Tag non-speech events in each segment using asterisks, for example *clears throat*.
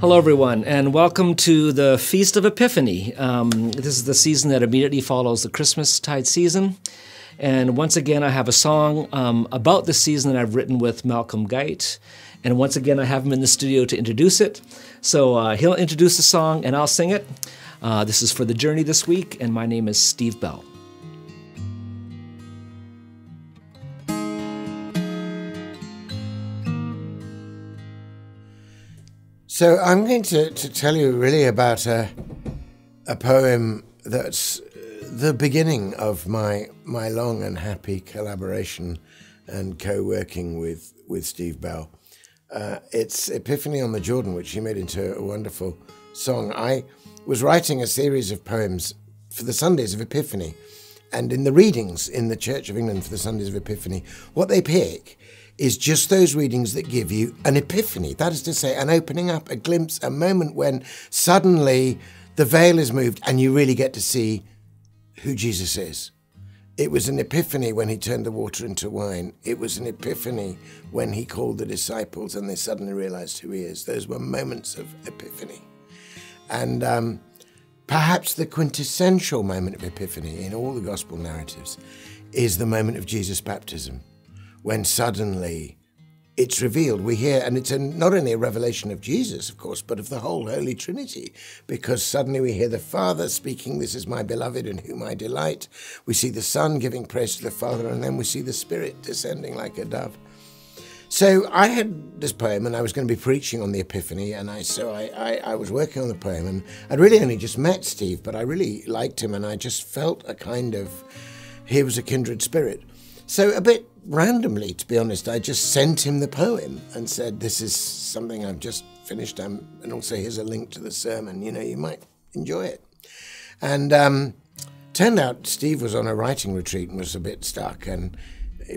Hello, everyone, and welcome to the Feast of Epiphany. Um, this is the season that immediately follows the Christmas tide season. And once again, I have a song um, about the season that I've written with Malcolm Guite. And once again, I have him in the studio to introduce it. So uh, he'll introduce the song and I'll sing it. Uh, this is for the journey this week, and my name is Steve Bell. So I'm going to, to tell you really about a, a poem that's the beginning of my my long and happy collaboration and co-working with with Steve Bell. Uh, it's Epiphany on the Jordan, which he made into a wonderful song. I was writing a series of poems for the Sundays of Epiphany, and in the readings in the Church of England for the Sundays of Epiphany, what they pick is just those readings that give you an epiphany. That is to say, an opening up, a glimpse, a moment when suddenly the veil is moved and you really get to see who Jesus is. It was an epiphany when he turned the water into wine. It was an epiphany when he called the disciples and they suddenly realized who he is. Those were moments of epiphany. And um, perhaps the quintessential moment of epiphany in all the gospel narratives is the moment of Jesus' baptism when suddenly it's revealed. We hear, and it's a, not only a revelation of Jesus, of course, but of the whole Holy Trinity, because suddenly we hear the Father speaking, This is my beloved in whom I delight. We see the Son giving praise to the Father, and then we see the Spirit descending like a dove. So I had this poem, and I was going to be preaching on the Epiphany, and I so I, I, I was working on the poem, and I'd really only just met Steve, but I really liked him, and I just felt a kind of he was a kindred spirit. So, a bit randomly, to be honest, I just sent him the poem and said, This is something I've just finished, um, and also here's a link to the sermon. You know, you might enjoy it. And um, turned out Steve was on a writing retreat and was a bit stuck, and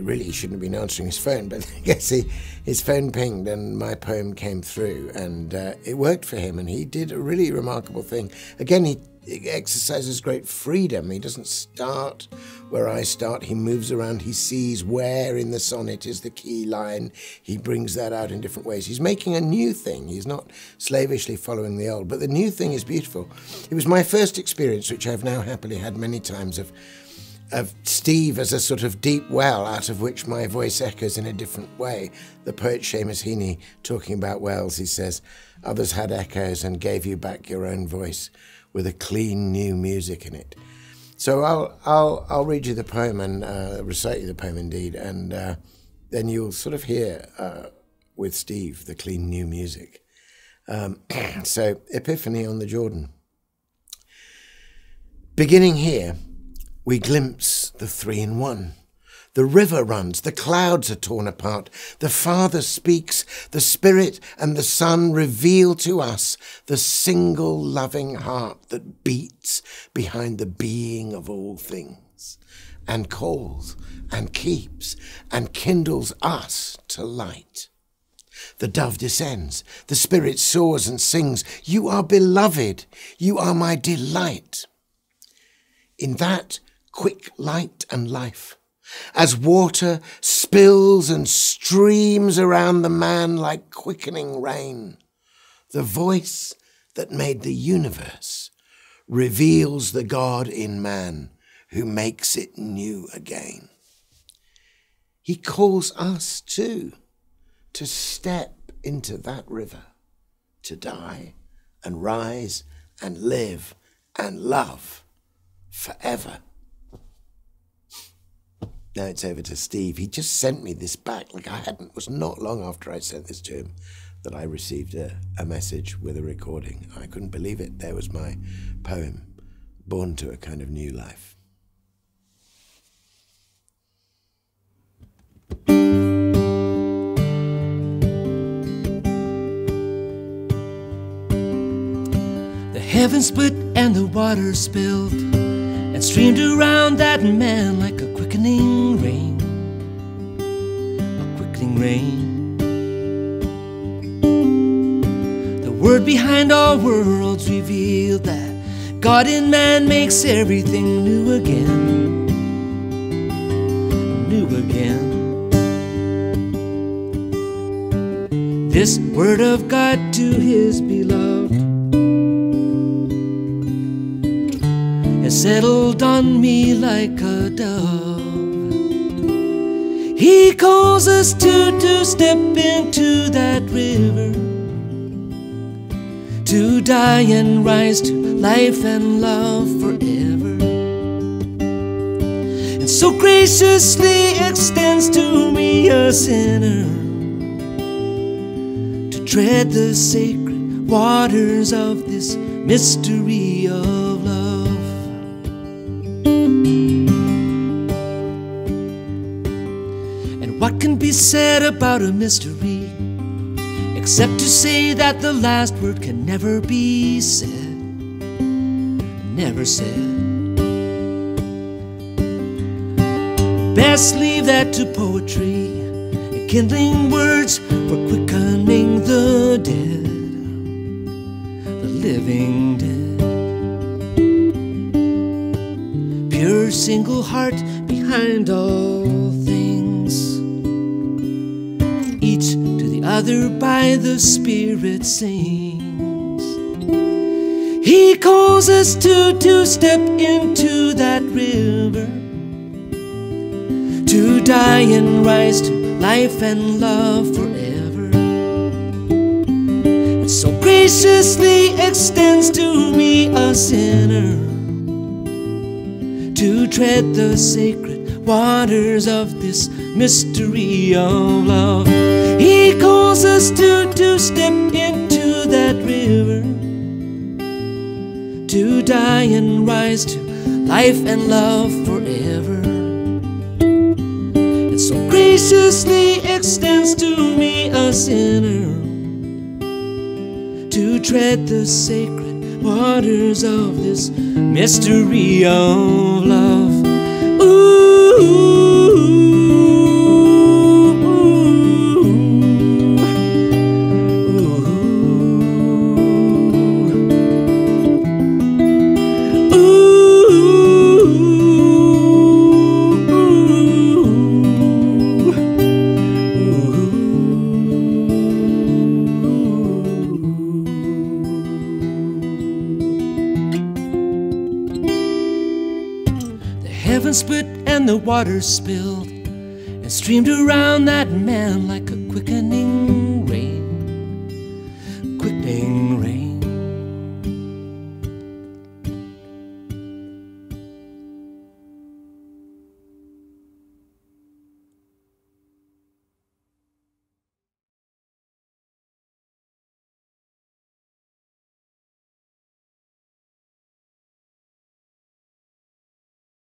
really shouldn't have been answering his phone, but *laughs* I guess he, his phone pinged and my poem came through, and uh, it worked for him, and he did a really remarkable thing. Again, he exercises great freedom. He doesn't start where I start. He moves around. He sees where in the sonnet is the key line. He brings that out in different ways. He's making a new thing. He's not slavishly following the old. But the new thing is beautiful. It was my first experience, which I've now happily had many times, of of Steve as a sort of deep well out of which my voice echoes in a different way. The poet Seamus Heaney, talking about wells, he says, Others had echoes and gave you back your own voice with a clean new music in it. So I'll I'll I'll read you the poem and uh, recite you the poem indeed, and uh, then you'll sort of hear uh, with Steve the clean new music. Um, *clears throat* so Epiphany on the Jordan. Beginning here, we glimpse the three in one. The river runs, the clouds are torn apart. The Father speaks, the Spirit and the Son reveal to us the single loving heart that beats behind the being of all things and calls and keeps and kindles us to light. The dove descends, the Spirit soars and sings, You are beloved, you are my delight. In that quick light and life, as water spills and streams around the man like quickening rain. The voice that made the universe reveals the God in man who makes it new again. He calls us too to step into that river, to die and rise and live and love forever. Now it's over to Steve. He just sent me this back. Like I hadn't, it was not long after I sent this to him that I received a, a message with a recording. I couldn't believe it. There was my poem, born to a kind of new life. The heavens split and the waters spilled and streamed around that man like a quickening rain, a quickening rain. The word behind all worlds revealed that God in man makes everything new again, new again. this word of God to his beloved settled on me like a dove. He calls us to, to step into that river, to die and rise to life and love forever. And so graciously extends to me a sinner to tread the sacred waters of this mystery of said about a mystery except to say that the last word can never be said? Never said. Best leave that to poetry, kindling words for quickening the dead, the living dead. Pure single heart behind all other by the Spirit sings. He calls us to, to step into that river to die and rise to life and love forever. And so graciously extends to me a sinner to tread the sacred waters of this mystery of love. He calls us to, to step into that river to die and rise to life and love forever And so graciously extends to me a sinner to tread the sacred waters of this mystery of The heavens split and the waters spilled and streamed around that man like a quickening